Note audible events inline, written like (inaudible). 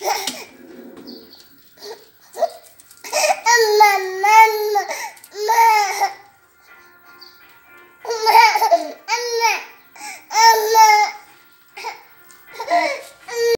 Yeah. (laughs)